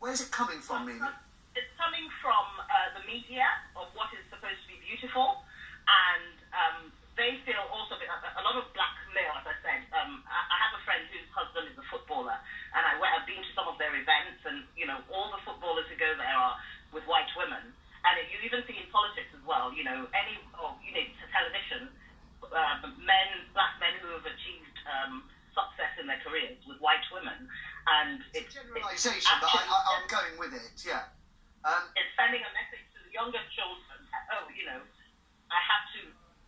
Where's it coming from, Mimi? It's coming from uh, the media of what is supposed to be beautiful, and um, they feel also a, a lot of black male, as I said. Um, I, have a friend whose husband is a footballer, and I, I've been to some of their events, and you know all the footballers who go there are with white women, and it, you even see in politics as well. You know any, oh, you know, television, uh, men, black men who have achieved um, their careers with white women, and it's generalisation, but I, I, I'm going with it. Yeah. Um, it's sending a message to the younger children. Oh, you know, I have to.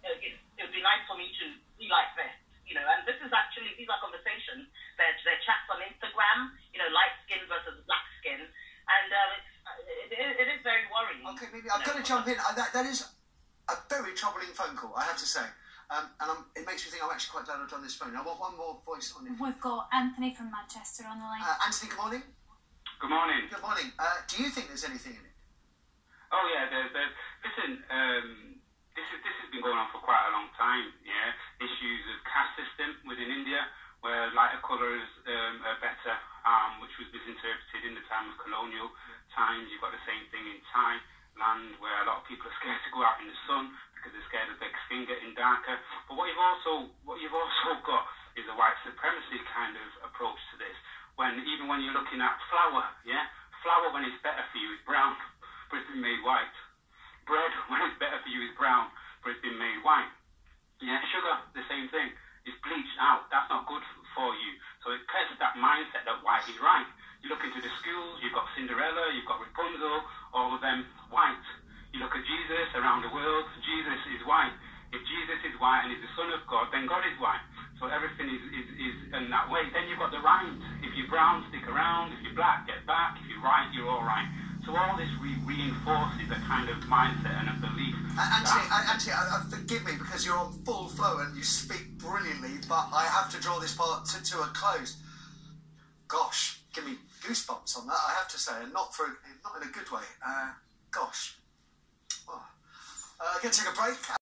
Uh, it, it would be nice for me to be like this. You know, and this is actually these are conversations. They're, they're chats on Instagram. You know, light skin versus black skin, and it's, it, it is very worrying. Okay, maybe I've got to jump in. That, that is a very troubling phone call, I have to say. Um, and I'm, it makes me think I'm actually quite glad I've done this phone. I want one more voice on it. We've got Anthony from Manchester on the line. Uh, Anthony, good morning. Good morning. Good morning. Uh, do you think there's anything in it? Oh yeah, there's, there's listen. Um, this is this has been going on for quite a long time. Yeah, issues of caste system within India, where lighter colours um, are better, um, which was misinterpreted in the time of colonial times. You've got the same thing in Thailand, where a lot of people are scared to go out in the sun because they're scared of the finger in darker. But what you've also what you've also got is a white supremacy kind of approach to this when even when you're looking at flour, yeah, flour when it's better for you is brown, but it's been made white. Bread when it's better for you is brown, but it's been made white. Yeah, sugar, the same thing. It's bleached out. That's not good for you. So it creates that mindset that white is right. You look into the schools, you've got Cinderella, you've got Rapunzel, all of them white. You look at Jesus around the world, Jesus is white. If Jesus is white and is the Son of God, then God is white. So everything is, is, is in that way. Then you've got the rhymes. If you're brown, stick around. If you're black, get back. If you're white, you're all right. So all this re- reinforces a kind of mindset and a belief. Anthony, Anthony, uh, forgive me because you're on full flow and you speak brilliantly, but I have to draw this part to, to a close. Gosh, give me goosebumps on that. I have to say, and not for not in a good way. Uh, to take a break.